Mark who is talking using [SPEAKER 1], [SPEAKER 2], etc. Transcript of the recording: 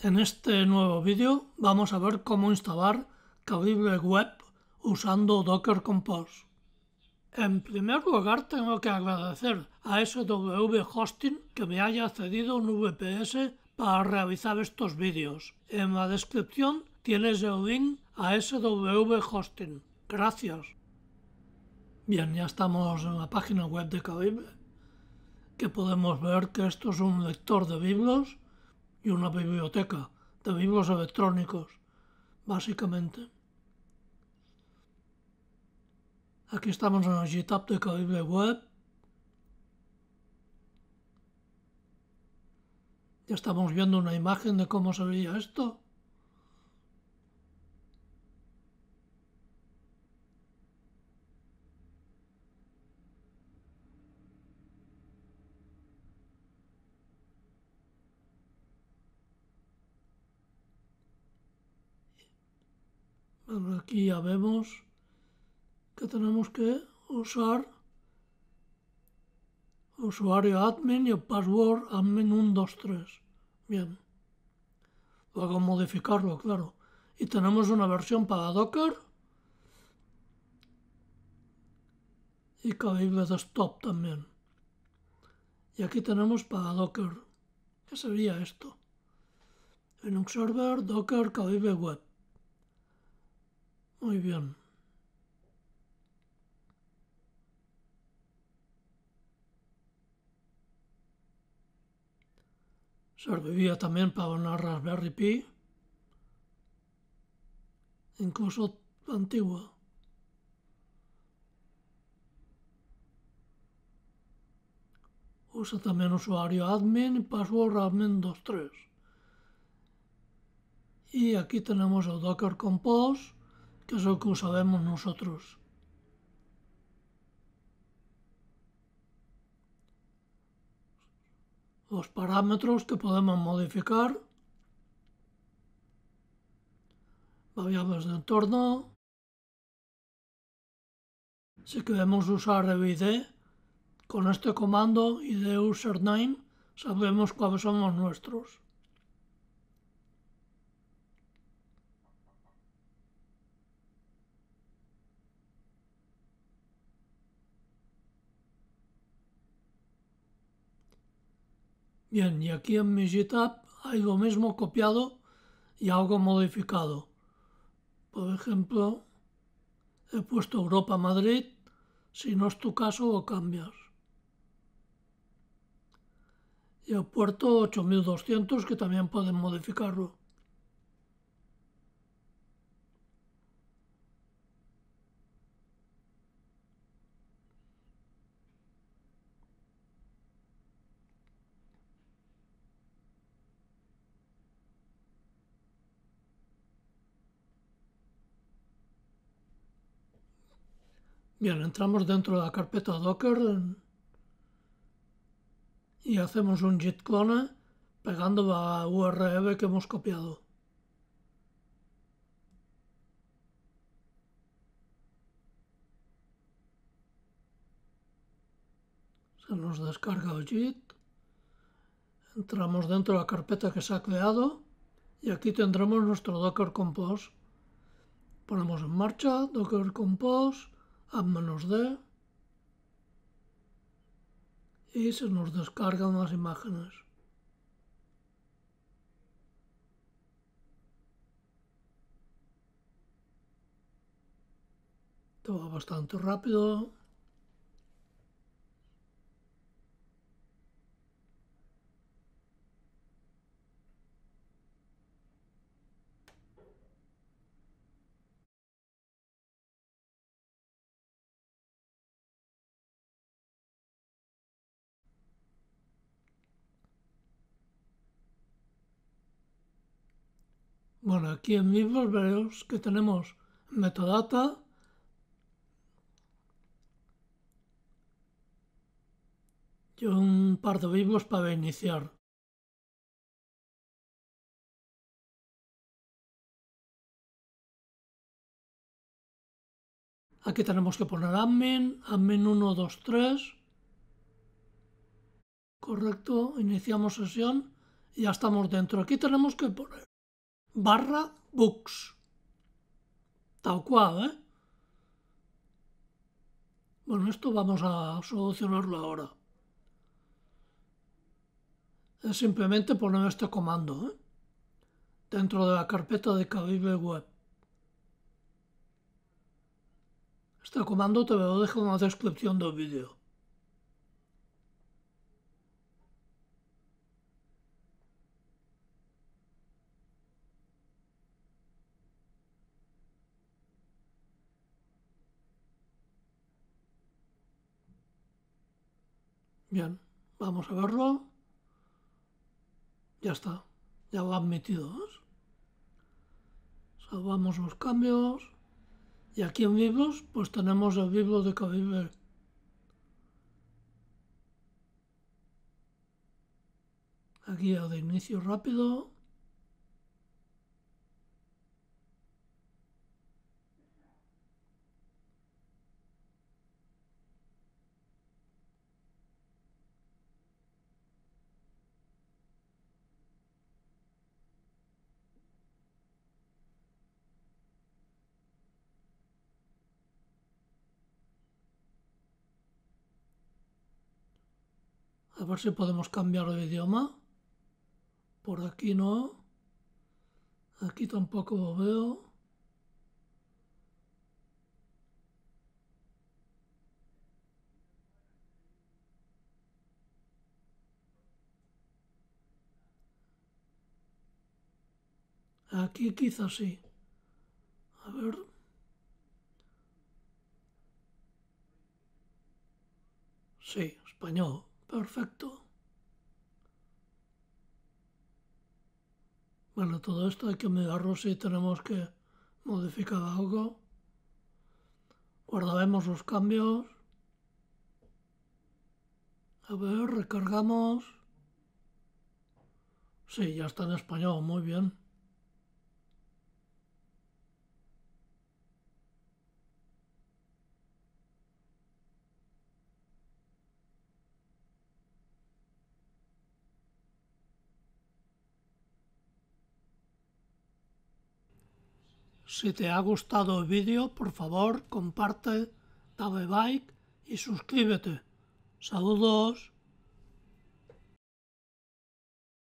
[SPEAKER 1] En este nuevo vídeo vamos a ver cómo instalar Calibre Web usando Docker Compose. En primer lugar tengo que agradecer a SW Hosting que me haya cedido un VPS para realizar estos vídeos. En la descripción tienes el link a SW Hosting. Gracias. Bien, ya estamos en la página web de Calibre, que podemos ver que esto es un lector de libros y una biblioteca de libros electrónicos, básicamente. Aquí estamos en el GitHub de Calibre Web. Ya estamos viendo una imagen de cómo se veía esto. Bueno, aquí ya vemos que tenemos que usar usuario admin y el password admin 123. Bien. Luego modificarlo, claro. Y tenemos una versión para Docker y Calibre Desktop también. Y aquí tenemos para Docker. ¿Qué sería esto? Linux Server, Docker, Calibre Web. Muy bien. Serviría también para una Raspberry Pi, incluso antigua. Usa también usuario admin y password admin23. Y aquí tenemos el Docker Compose que es lo que usaremos nosotros. Los parámetros que podemos modificar. Variables de entorno. Si queremos usar el ID, con este comando id username sabremos cuáles son los nuestros. Bien, y aquí en mi GitHub hay lo mismo copiado y algo modificado. Por ejemplo, he puesto Europa Madrid, si no es tu caso lo cambias. Y he puesto 8200 que también pueden modificarlo. Bien, entramos dentro de la carpeta Docker y hacemos un git clone pegando la URL que hemos copiado. Se nos descarga el git. Entramos dentro de la carpeta que se ha creado y aquí tendremos nuestro Docker Compose. Ponemos en marcha Docker Compose a menos D y se nos descargan las imágenes. Todo bastante rápido. Bueno, aquí en libros veréis que tenemos metadata, y un par de libros para iniciar. Aquí tenemos que poner admin, admin 1, 2, 3. Correcto, iniciamos sesión Y ya estamos dentro. Aquí tenemos que poner barra books. Tal cual, ¿eh? Bueno, esto vamos a solucionarlo ahora. Es simplemente poner este comando, ¿eh? Dentro de la carpeta de Calibre Web. Este comando te lo dejo en la descripción del vídeo. Bien, vamos a verlo. Ya está, ya lo han metido. Salvamos los cambios. Y aquí en libros, pues tenemos el libro de calibre. Aquí el de inicio rápido. A ver si podemos cambiar de idioma. Por aquí no. Aquí tampoco lo veo. Aquí quizás sí. A ver. Sí, español. Perfecto. Bueno, todo esto hay que mirarlo si tenemos que modificar algo. Guardaremos los cambios. A ver, recargamos. Sí, ya está en español, muy bien. Si te ha gustado el vídeo, por favor, comparte, dale like y suscríbete. Saludos.